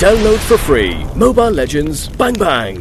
Download for free. Mobile Legends Bang Bang.